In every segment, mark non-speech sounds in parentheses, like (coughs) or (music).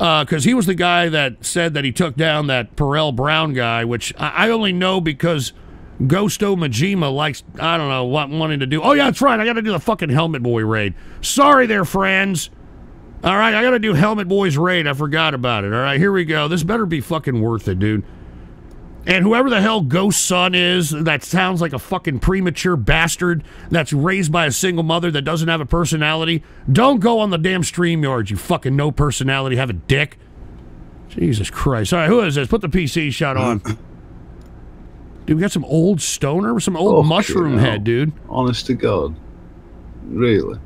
Uh, because he was the guy that said that he took down that Perel Brown guy, which I, I only know because Ghosto Majima likes, I don't know, what wanting to do. Oh, yeah, that's right. I got to do the fucking Helmet Boy raid. Sorry there, friends. All right, I got to do Helmet Boy's raid. I forgot about it. All right, here we go. This better be fucking worth it, dude. And whoever the hell Ghost Son is, that sounds like a fucking premature bastard that's raised by a single mother that doesn't have a personality, don't go on the damn stream yard, you fucking no personality, have a dick. Jesus Christ. All right, who is this? Put the PC shot on. (clears throat) Dude, we got some old stoner, some old Fucking mushroom head, dude. Honest to God. Really?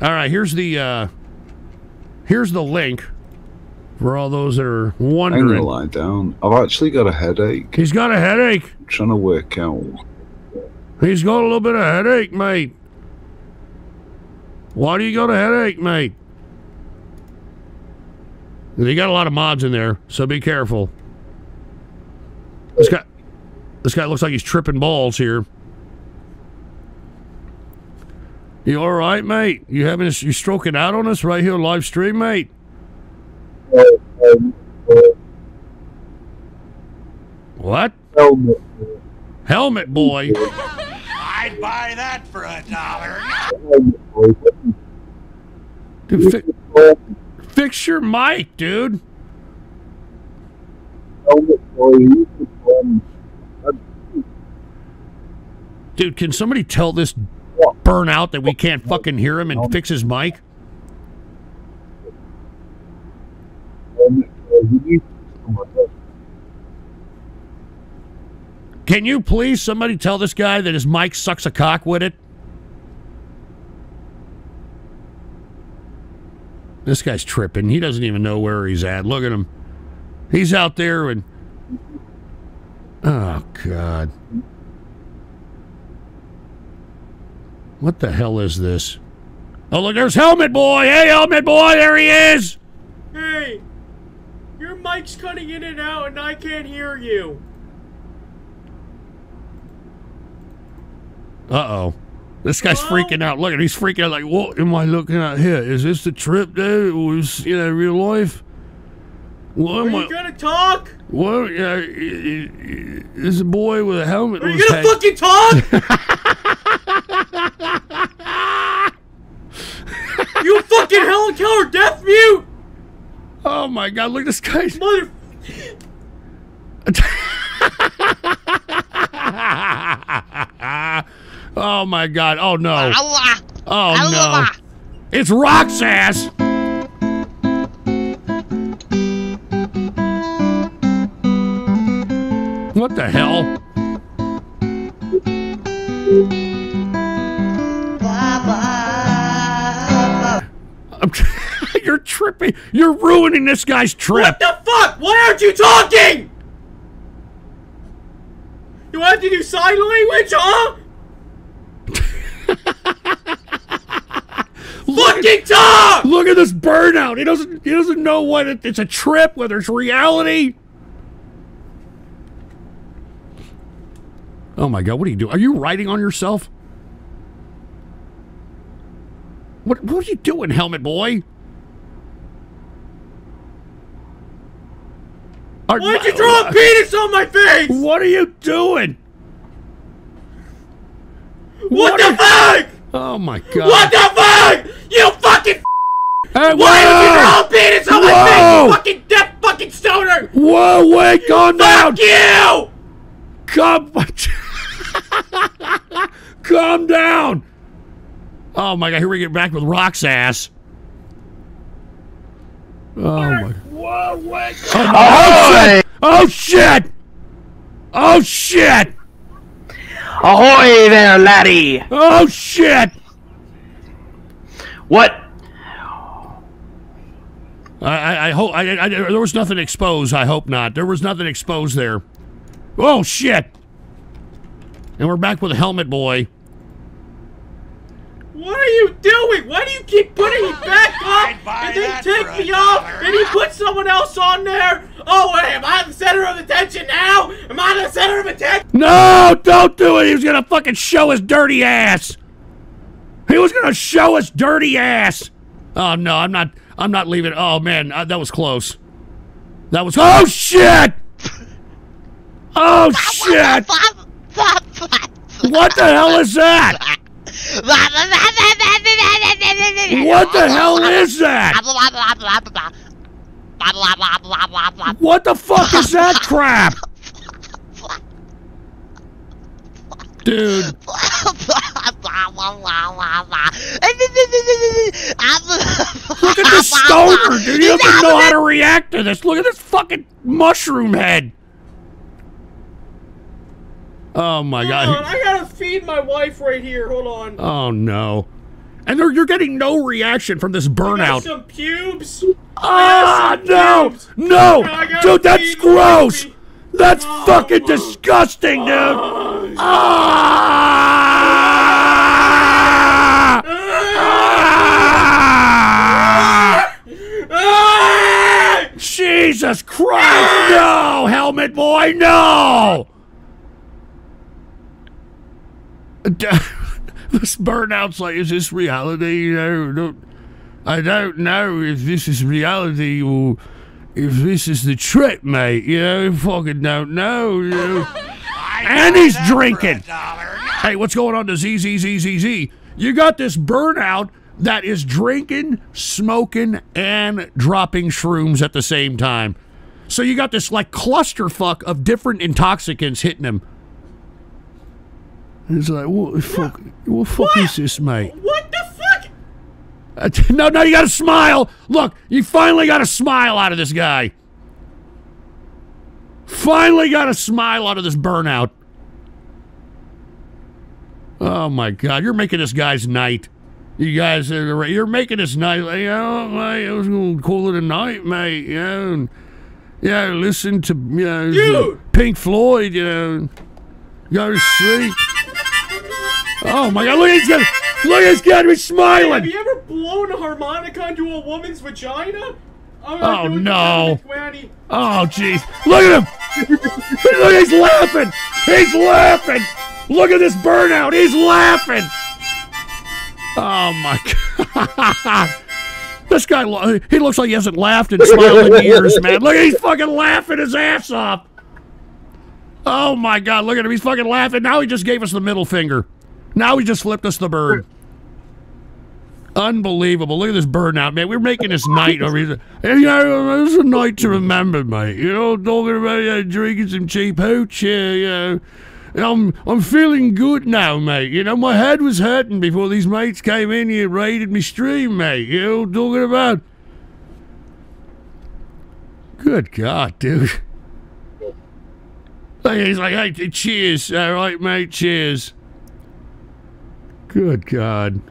All right, here's the uh here's the link for all those that are wondering. I'm gonna lie down. I've actually got a headache. He's got a headache. I'm trying to work out. He's got a little bit of headache, mate. Why do you got a headache, mate? You got a lot of mods in there, so be careful. This guy, this guy looks like he's tripping balls here. You all right, mate? You having you stroking out on us right here live stream, mate? What? Helmet. Helmet boy. I'd buy that for a dollar. Dude, fi- fix your mic, dude. Helmet boy. you could, Dude, can somebody tell this burnout that we can't fucking hear him and fix his mic? helmet boy, Can you please somebody tell this guy that his mic sucks a cock with it? This guy's tripping. He doesn't even know where he's at. Look at him. He's out there and. Oh, God. What the hell is this? Oh, look, there's Helmet Boy. Hey, Helmet Boy, there he is. Mic's cutting in and out, and I can't hear you. Uh oh. This guy's freaking out. Look at he's freaking out like, what am I looking at here? Is this the trip dude? Or is you know real life? What Are am you I gonna talk? what uh, is a boy with a helmet Are you gonna head. fucking talk? (laughs) you fucking Helen Keller deaf mute! Oh my god, look at this guy's Mother. (laughs) Oh my god. Oh no. Oh no. It's Rock's ass. You're tripping. You're ruining this guy's trip. What the fuck? Why aren't you talking? You have to do sign language, huh? (laughs) fucking talk! Look at this burnout. He doesn't. He doesn't know what it, it's a trip, whether it's reality. Oh my god! What are you doing? Are you writing on yourself? What What are you doing, helmet boy? Are- Why'd you draw a penis on my face? What are you doing? What, the fuck? Oh my god! What the fuck? You fucking Hey, Why would you whoa! draw a penis on my face, you fucking deaf fucking stoner? Whoa! Wait! Calm down! Fuck you! Calm. (laughs) Calm down. Oh my god! Here we get back with Rock's ass. Oh my. Whoa. Oh, oh shit! Oh shit! Ahoy there, laddie! Oh shit! What? I I, I hope I, I there was nothing exposed. I hope not. There was nothing exposed there. Oh shit! And we're back with a Helmet Boy. What are you doing? Why do you keep putting me back up buy and then that take me off dollar. and you put someone else on there? Oh, wait, am I the center of attention now? Am I the center of attention? No, don't do it. He was gonna fucking show his dirty ass. He was gonna show his dirty ass. Oh no, I'm not. I'm not leaving. Oh man, uh, that was close. That was. Oh shit! (laughs) Oh shit! What the hell is that? (laughs) What the hell is that? What the fuck is that crap? Dude, look at this stoner, dude. He doesn't know how to react to this. Look at this fucking mushroom head. Oh my Hold on, god. I gotta feed my wife right here. Hold on. Oh no. And you're getting no reaction from this I got burnout. some pubes. Ah, no, pubes. no, dude, that's gross. That's Oh, fucking oh. disgusting, dude. Oh! Ah! Jesus Christ, no, helmet boy, no. (laughs) this burnout's like, is this reality? You know, don't, I don't know if this is reality or if this is the trick, mate. You know, fucking don't know. You know. (laughs) and he's drinking. Hey, what's going on to ZZZZZ? You got this burnout that is drinking, smoking, and dropping shrooms at the same time. So you got this like clusterfuck of different intoxicants hitting him. It's like, what the fuck? What the fuck is this, mate? What the fuck? Uh, No, no, you got to smile. Look, you finally got a smile out of this guy. Finally got a smile out of this burnout. Oh my God, you're making this guy's night. You guys, are, you're making this night. Like, oh, mate, I was gonna call it a night, mate. You know, and, yeah, listen to you know, Pink Floyd. You know, go to sleep. Oh my God, look at this guy! Look at this guy, he's smiling! Have you ever blown a harmonica into a woman's vagina? Oh, I'm Oh, no. Oh, jeez. Look at him. Look, he's laughing. He's laughing. Look at this burnout. He's laughing. Oh, my God. This guy, he looks like he hasn't laughed and smiled in years, man. Look, he's fucking laughing his ass off. Oh, my God. Look at him. He's fucking laughing. Now he just gave us the middle finger. Now he just flipped us the bird. Unbelievable. Look at this burnout, man. We're making this night over here. Is a night to remember, mate. You know, talking about uh, drinking some cheap hooch. Uh, you know. I'm I'm feeling good now, mate. You know, my head was hurting before these mates came in here and raided me stream, mate. You know, talking about. Good God, dude. He's like, hey, cheers. All right, mate, cheers. Good God.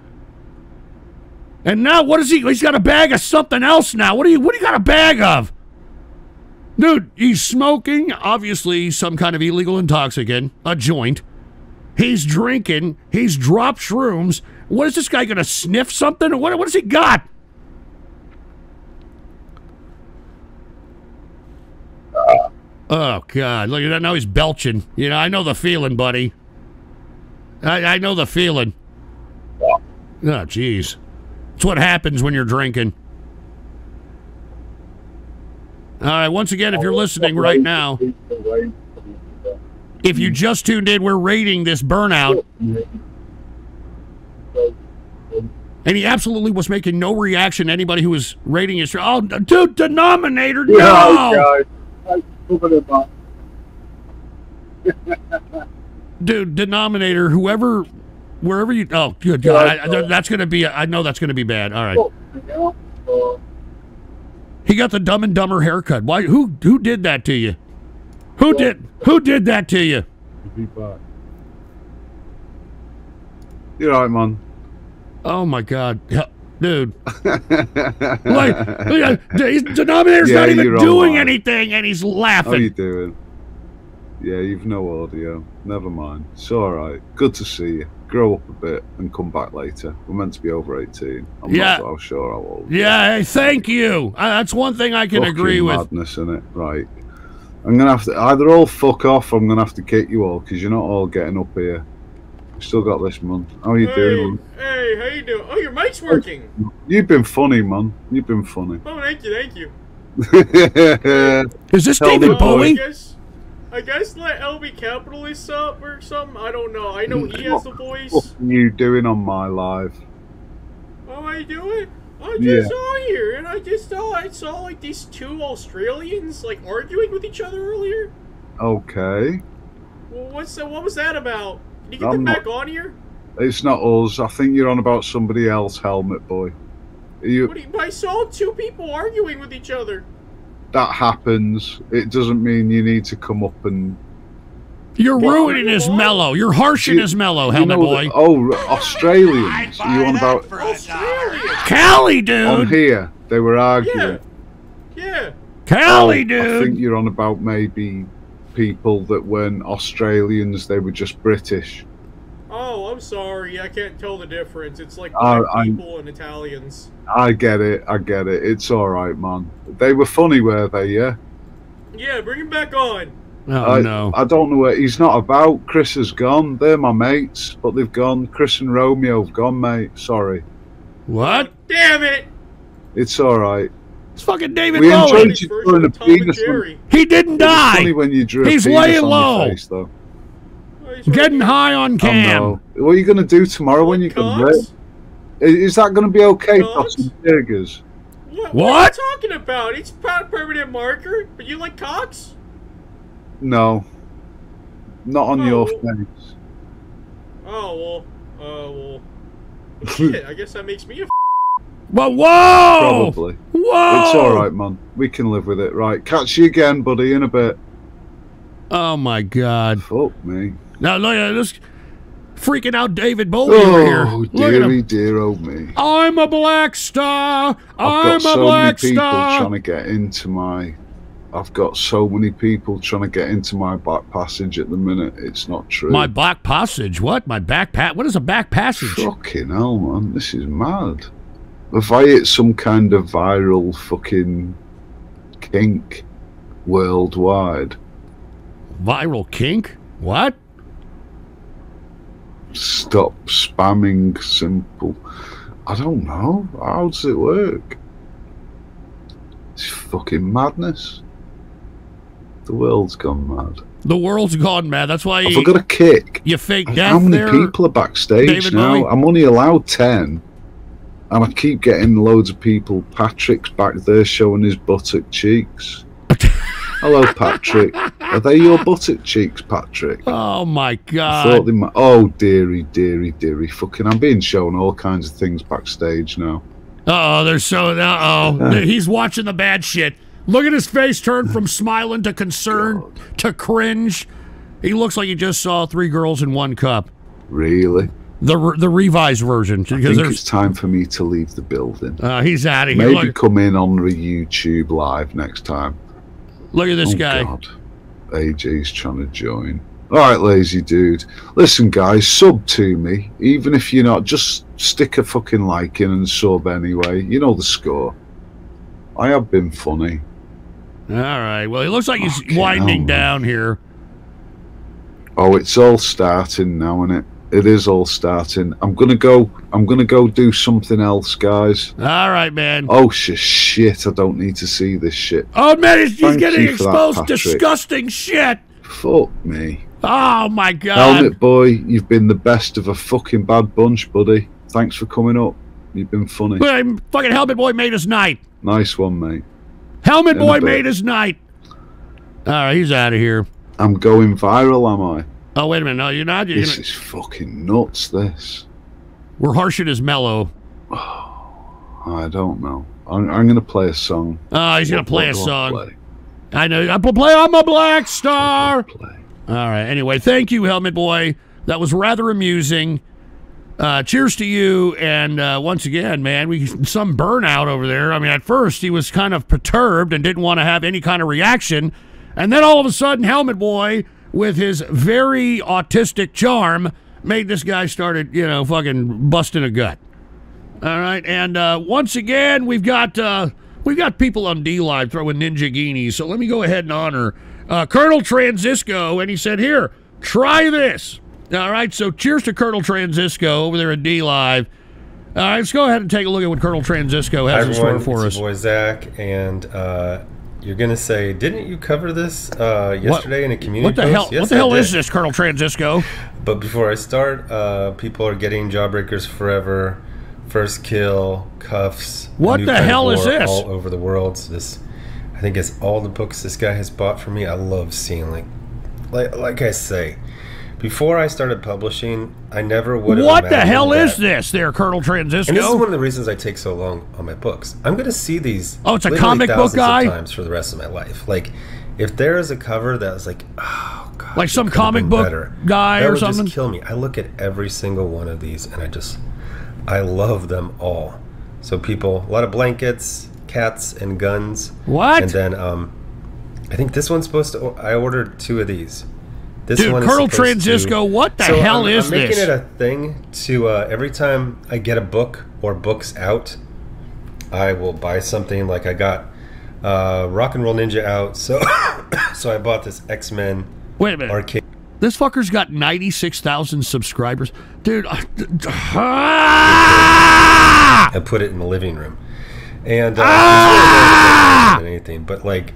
And now what is he? He's got a bag of something else now. What do you what do you got a bag of? Dude, he's smoking, obviously some kind of illegal intoxicant, a joint. He's drinking, he's dropped shrooms. What is this guy gonna sniff something? What what has he got? Oh God! Look at that! Now he's belching. You know, I know the feeling, buddy. I, I know the feeling. Oh, jeez. It's what happens when you're drinking. All right, once again, if you're listening right now, if you just tuned in, we're rating this burnout. And he absolutely was making no reaction to anybody who was rating his. Oh, dude, denominator, no! (laughs) Dude, denominator, whoever, wherever you. Oh, good God. I, I- that's going to be. I know that's going to be bad. All right. He got the dumb and dumber haircut. Why? Who? Who did that to you? Who did? Who did that to you? You're right, man. Oh my God, dude! (laughs) like, the at- his denominator's Yeah, not even doing online. anything, and he's laughing. How you doing? Yeah, you've no audio. Never mind. It's all right. Good to see you. Grow up a bit and come back later. We're meant to be over 18. I'm Yeah. not so sure how old. you. Yeah, hey, thank you. Uh, that's one thing I can Fucking agree with. madness, innit? Right. I'm gonna have to either all fuck off or I'm gonna have to kick you all because you're not all getting up here. We Still got this, man. How you Hey, doing? hey, how you doing? Oh, your mic's working. You've been funny, man. You've been funny. Oh, thank you, thank you. (laughs) Is this Tell David about Oh, Bowie? I guess let LB Capitalist up or something. I don't know. I know he has the voice. what are you doing on my live? How am I doing? I Yeah. just saw here, and I just saw I saw like these two Australians like arguing with each other earlier. Okay. Well, what's that? What was that about? Can you get I'm them not- back on here? It's not us. I think you're on about somebody else, Helmet Boy. You, What you, I saw two people arguing with each other. That happens. It doesn't mean you need to come up and. You're Well, ruining his mellow. You're harshing you- his mellow, you know boy. Oh, that- oh, I'd Australians. buy You on about for a dollar. Australia. Cali, on here? They were arguing. Yeah. Yeah. Cali, Oh, I think you're on about maybe people that weren't Australians. They were just British. Oh, I'm sorry. I can't tell the difference. It's like oh, black I'm- people and Italians. I get it. I get it. It's all right, man. They were funny, were they? Yeah. Yeah, bring him back on. Oh I, no. I don't know where he's not about. Chris has gone. They're my mates, but they've gone. Chris and Romeo have gone, mate. Sorry. What? Damn it! It's all right. It's fucking David We Bowie. enjoyed you throwing a of Tom and penis. He didn't It was funny die. when you drew a He's penis laying on low. Your face, though. Oh, he's Getting high on I cam. know. What are you going to do tomorrow when you come back? Is that going to be okay, Cocks? Dawson Burgers? What, What? what are you talking about? It's not a permanent marker, but you like cocks? No. Not on your Oh. face. Oh, well, uh, well. well, (laughs) Shit, I guess that makes me a Well, whoa! Probably. Whoa! It's all right, man. We can live with it. Right. Catch you again, buddy, in a bit. Oh my God! Fuck me. Now look at this, freaking out David Bowie over oh, here. Oh, Look at him. dearie, dear old me. I'm a black star. I've I'm got a so many black people star. trying to get into my. I've got so many people trying to get into my back passage at the minute. It's not true. My back passage. What? My back pat? What is a back passage? Fucking hell, man. This is mad. If I hit some kind of viral fucking kink worldwide, Viral kink? What? Stop spamming simple. I don't know. How does it work? It's fucking madness. The world's gone mad. The world's gone mad. That's why Have I you, got a kick? you fake How many there. people are backstage David now? Bowie? I'm only allowed 10. And I keep getting loads of people. Patrick's back there showing his buttock cheeks. Hello, Patrick. Are they your buttock cheeks, Patrick? Oh my I God! thought they might. Oh, dearie, dearie, dearie. Fucking, I'm being shown all kinds of things backstage now. Oh, they're so. Uh oh, he's watching the bad shit. Look at his face turn from smiling to concern to cringe. He looks like he just saw three girls in one cup. Really? The the revised version I because think there's. it's time for me to leave the building. Uh, he's out of here. Maybe Look, come in on the YouTube live next time. Look at this oh, guy. God. AJ's trying to join. All right, lazy dude. Listen, guys, sub to me. Even if you're not, just stick a fucking like in and sub anyway. You know the score. I have been funny. All right. Well, he looks like he's Fucking winding hell, down here. Oh, it's all starting now, isn't it? It is all starting. I'm gonna go. I'm gonna go do something else, guys. All right, man. Oh sh- shit! I don't need to see this shit. Oh man, he's, he's getting for that, exposed disgusting shit. Fuck me. Oh my god. Helmet boy, you've been the best of a fucking bad bunch, buddy. Thanks for coming up. You've been funny. Well, Fucking Helmet Boy made his night. Nice one, mate. Helmet In Boy made his night. All right, he's out of here. I'm going viral, am I? Oh wait a minute, no, you're not. You're This gonna, is fucking nuts. This. we're harshing his mellow. Oh, (sighs) I don't know. I'm, I'm gonna play a song. Oh, he's gonna What- play a song. play? I know. I'm gonna play. I'm a black star. Play. All right. Anyway, thank you, Helmet Boy. That was rather amusing. Uh, cheers to you. And uh, once again, man, we some burnout over there. I mean, at first he was kind of perturbed and didn't want to have any kind of reaction, and then all of a sudden, Helmet Boy, with his very autistic charm, made this guy started, you know, fucking busting a gut. All right, and uh, once again, we've got uh, we've got people on D Live throwing ninjaghinis. So let me go ahead and honor uh, Colonel Transisco, and he said, "Here, try this." All right, so cheers to Colonel Transisco over there at D Live. All right, let's go ahead and take a look at what Colonel Transisco Hi has in store for us. boy Zach, and uh, you're gonna say, didn't you cover this uh, yesterday in a community What the post? hell? Yes, what the hell is this, Colonel Transisco? But before I start, uh, people are getting Jawbreakers Forever, First Kill, Cuffs. What the hell is this? All over the world. So this, I think, it's all the books this guy has bought for me. I love seeing like, like, like I say, before I started publishing, I never would have. What the hell is this, there, Colonel And this is one of the reasons I take so long on my books. I'm going to see these. Oh, it's a comic book guy? times for the rest of my life. Like, if there is a cover that was like, oh god, Like some comic book better, guy that or would something? Just kill me. I look at every single one of these, and I just, I love them all. So people, a lot of blankets, cats, and guns. What? And then, um, I think this one's supposed to. I ordered two of these. This Dude, one Colonel supposed to- Transisco, what the So hell I'm, is I'm making this? it a thing to uh, every time I get a book or books out, I will buy something. Like I got uh, Rock and Roll Ninja out, so (coughs) so I bought this X Men Wait a minute. arcade. This fucker's got 96,000 subscribers. Dude. uh, d- d- ah! I put it in the living room, and uh, really anything. But like,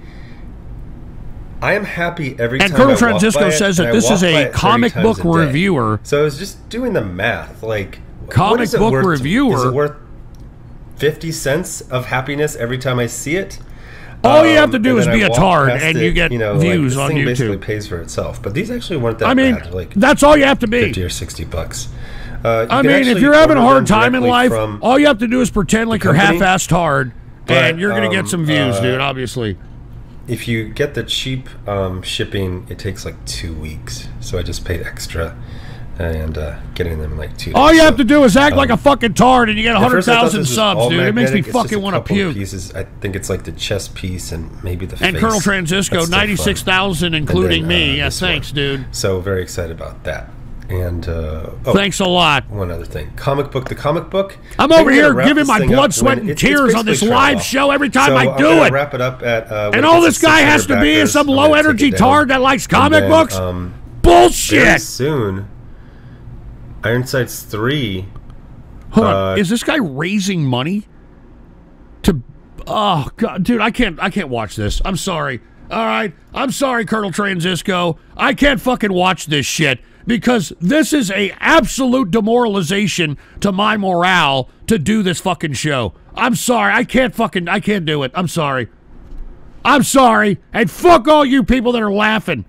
I am happy every And time. Colonel I walk by Transisco it, says that this is a comic book a reviewer. So I was just doing the math, like Comic book worth reviewer? Is it worth fifty cents of happiness every time I see it? All you Um, have to do is be I a tard and it, you get know, like, views this on thing Basically pays for itself, but these actually weren't that I mean, bad. Like that's all you have to be. fifty or sixty bucks. Uh, I mean, if you're having a hard time in life, all you have to do is pretend like you're half-assed hard, and you're going to um, get some views, uh, dude. Obviously. If you get the cheap um, shipping, it takes like two weeks. So I just paid extra and uh, getting them like two. All days. you So, have to do is act like a um, fucking tard, and you get at first I thought 100,000 subs, all dude. It makes me. It's fucking want to puke. Pieces. I think it's like the chest piece and maybe the And face. Colonel Transisco, still fun. 96,000, including uh, me. Yeah, thanks, one. dude. So very excited about that. And uh, oh, Thanks a lot. One other thing, comic book. The comic book. I'm over here giving my blood, sweat, and tears on this live Trello. show every time so I do it. Wrap it up at. Uh, And all this guy has 600 to be is some I'm low energy tard that likes comic then, books. Um, Bullshit. soon, Ironsides three. Hold on. uh, Is this guy raising money to? Oh God, dude, I can't. I can't watch this. I'm sorry. All right, I'm sorry, Colonel Transisco. I can't fucking watch this shit because this is a absolute demoralization to my morale to do this fucking show. I'm sorry. I can't fucking. I can't do it. I'm sorry. I'm sorry. And fuck all you people that are laughing.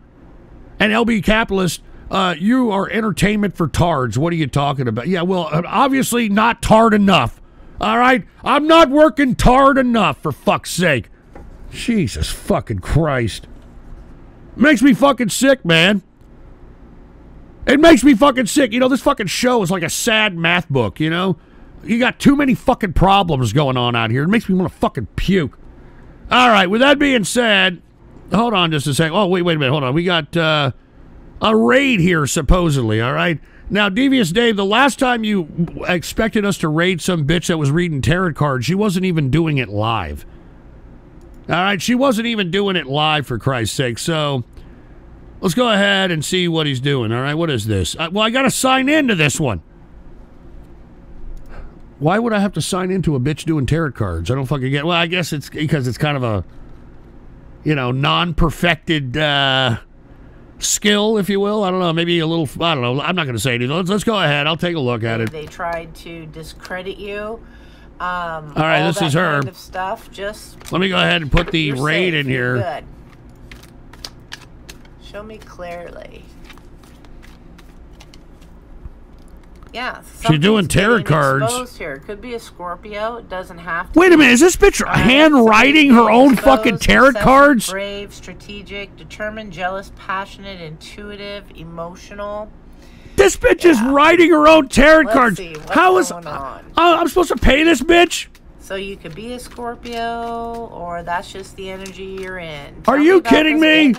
And LB Capitalist, uh, you are entertainment for tards. What are you talking about? Yeah, well, uh, obviously not tard enough. All right? I'm not working tard enough, for fuck's sake. Jesus fucking Christ. Makes me fucking sick, man. It makes me fucking sick. You know, this fucking show is like a sad math book, you know? You got too many fucking problems going on out here. It makes me want to fucking puke. All right, with that being said, hold on just a second. Oh, wait, wait a minute. Hold on. We got uh, a raid here, supposedly. All right. Now, Devious Dave, the last time you expected us to raid some bitch that was reading tarot cards, she wasn't even doing it live. All right. She wasn't even doing it live, for Christ's sake. So let's go ahead and see what he's doing. All right. What is this? Uh, well, I got to sign into this one. Why would I have to sign into a bitch doing tarot cards? I don't fucking get. Well, I guess it's because it's kind of a, you know, non-perfected uh, skill, if you will. I don't know. Maybe a little. I don't know. I'm not going to say anything. Let's, let's go ahead. I'll take a look at it. They tried to discredit you. Um, All right, all this is her. Kind of stuff. Just Let me go ahead and put the raid safe, in here. Good. Show me clearly. Yeah, She's doing tarot cards. Here, could be a Scorpio. It doesn't have to. Wait a minute. Is this bitch Alright, hand writing her own fucking tarot cards? Brave, strategic, determined, jealous, passionate, intuitive, emotional. This bitch is writing her own tarot Let's cards. see, How is? I'm supposed to pay this bitch? So you could be a Scorpio, or that's just the energy you're in. Are you kidding me?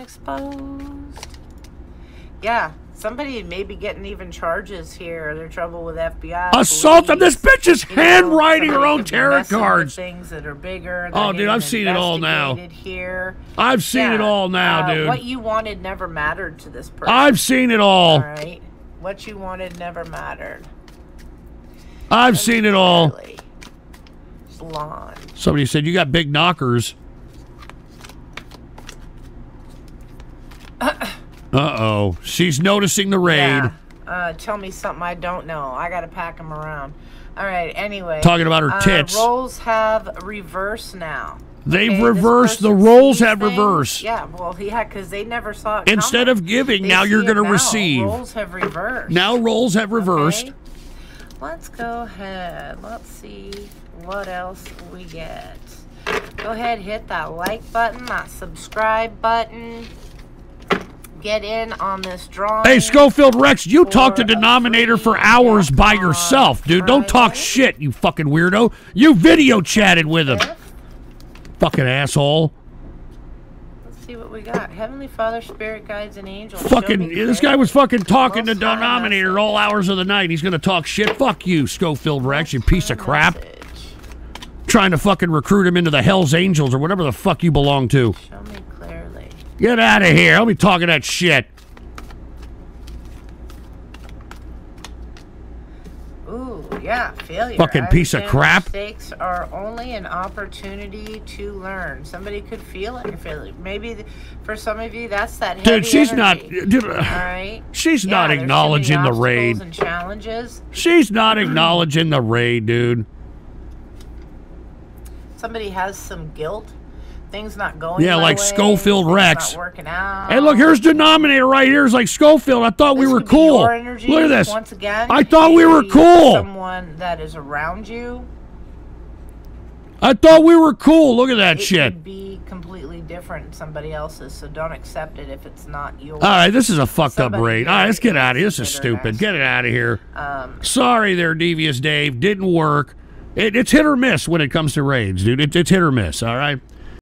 Yeah, somebody may be getting even charges here. They're trouble with FBI. Assault on this bitch is You know, her own tarot cards. Things that are bigger. Oh, dude, I've seen it all now. Here. I've seen it all now, uh, dude. What you wanted never mattered to this person. I've seen it all. All right. What you wanted never mattered. I've seen it all. Blonde. Somebody said you got big knockers. Uh oh. She's noticing the raid. Yeah. Uh, tell me something I don't know. I gotta pack them around. All right. Anyway. Talking about her uh, tits. roles have reverse now. They've Okay, reversed. The roles have things- reversed. Yeah, well, yeah, because they never saw it. Instead coming. of giving, They now you're going to receive. Roles have reversed. Now roles have reversed. Okay. Let's go ahead. Let's see what else we get. Go ahead, hit that like button, that subscribe button. Get in on this drawing. Hey, Schofield Rex, you talked to Denominator for hours by yourself, dude. Don't talk shit, you fucking weirdo. You video chatted with him. Fucking asshole. Let's see what we got. Heavenly Father, Spirit Guides, and Angels. Fucking, this guy was fucking talking to Most high Denominator all hours of the night. He's gonna talk shit. Fuck you, Schofield Rex, you piece of crap. Message. Trying to fucking recruit him into the Hell's Angels or whatever the fuck you belong to. Show me. Get out of here. I'll be talking that shit. Ooh, yeah, failure. Fucking I piece of crap. Mistakes are only an opportunity to learn. Somebody could feel it. Feel. Maybe for some of you, that's that. Dude, she's not. energy. Dude, All right. (sighs) she's Yeah, not there's too many acknowledging the raid. and challenges. She's not acknowledging the raid, dude. Somebody has some guilt. Things not going. Yeah, like way, Schofield Rex. Not working out. Hey, look, here's Denominator right here. It's like Schofield. I thought we were cool. energy, Look at this. Once again, I thought we were cool. Someone that is around you. I thought we were cool. Look at that It shit. could be completely different somebody else's, so don't accept it if it's not yours. All right, this is a fucked up raid. All right, let's get out of here. This is stupid. Get it out of here. Um, Sorry there, Devious Dave. Didn't work. It, it's hit or miss when it comes to raids, dude. It, it's hit or miss, all right?